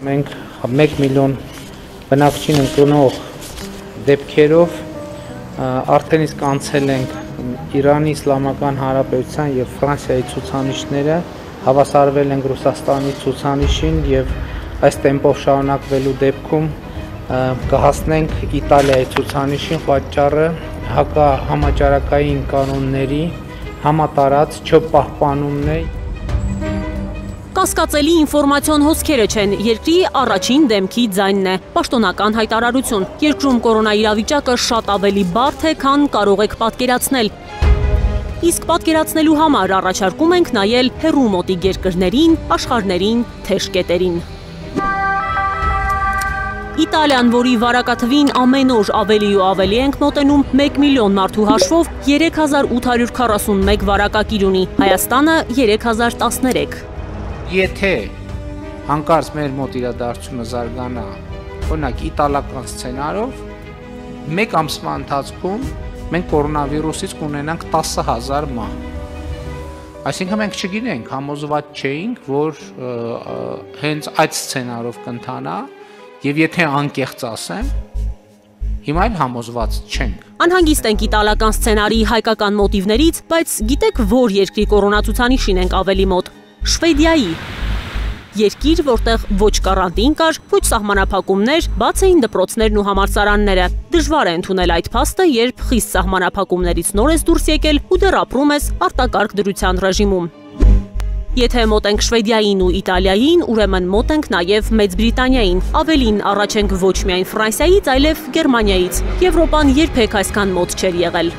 Մենք 1 միլիոն բնակչին ընկնող դեպքերով արդեն իսկ անցել ենք Իրանի Իսլամական Հանրապետության եւ Ֆրանսիայի ցուցանիշները, հավասարվել ենք Ռուսաստանի ցուցանիշին եւ այս տեմպով շարունակվելու դեպքում կհասնենք Իտալիայի ցուցանիշին, պատճառը հակա համաճարակային կանոնների համատարած չպահպանումն է Կասկածելի ինֆորմացիոն հոսքերը չեն, երկրի առաջին դեմքի ձայնն է։ Պաշտոնական հայտարարություն։ Երկրում կորոնա իրավիճակը շատ ավելի բարդ է, քան կարող եք պատկերացնել։ Իսկ պատկերացնելու համար առաջարկում ենք նայել հերու մոտիկ երկրներին, աշխարհներին, թեժկետերին։ Իտալիան, որի վարակաթվին ամեն օր ավելի ու ավելի ենք մոտենում 1 միլիոն մարդու հաշվով 3841 վարակակիր ունի, Հայաստանը 3013 եթե հանկարծ մեր մոտ իրադարձությունը զարգանա, օրինակ իտալական սցենարով, մեկ ամսվա ընթացքում մենք կորոնավիրուսից կունենանք 10000 մահ։ Այսինքն մենք չգիտենք, համոզված չէինք, որ հենց այդ սցենարով կընթանա, եւ եթե անկեղծ ասեմ, Հիմա էլ համոզված չենք։ Անհանգիստ ենք իտալական սցենարի հայկական մոտիվներից, բայց գիտեք, որ երկրի կորոնացուցանիշին ենք ավելի մոտ։ Շվեդիայի երկիր, որտեղ ոչ կարանտին կար, ոչ սահմանափակումներ, բաց էին դպրոցներն ու համալսարանները։ Դժվար է ընդունել այդ փաստը, երբ խիստ սահմանափակումներից նոր ես դուրս եկել ու դեռ ապրում ես արտակարգ դրության ռեժիմում։ Եթե մոտ ենք Շվեդիային ու Իտալիային, ուրեմն մոտ ենք նաև Մեծ Բրիտանիային։ Ավելին առաջ ենք ոչ միայն Ֆրանսիայից, այլև Գերմանիայից։ Եվրոպան երբեք այսքան մոտ չէր եղել։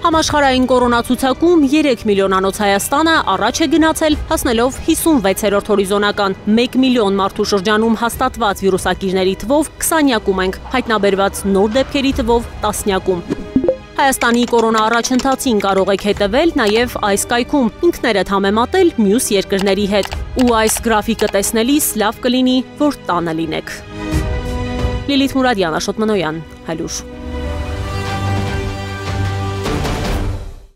Համաշխարային կորոնացուցակում 3 միլիոնանոց Հայաստանը առաջ է գնացել, հասնելով 56-րդ հորիզոնական։ 1 միլիոն մարդու շրջանում հաստատված վիրուսակիրների թվով 20-յակում ենք, հայտնաբերված նոր դեպքերի թվով 10-յակում։ Հայաստանի կորոնա առաջընթացին կարող եք հետևել նաև այս կայքում, ինքներդ համեմատել մյուս երկրների հետ։ Ու այս գրաֆիկը տեսնելիս լավ կլինի, որ տանը լինեք։ Լիլիթ Մուրադյան, Աշոտ Մնոյան, Հալուշ։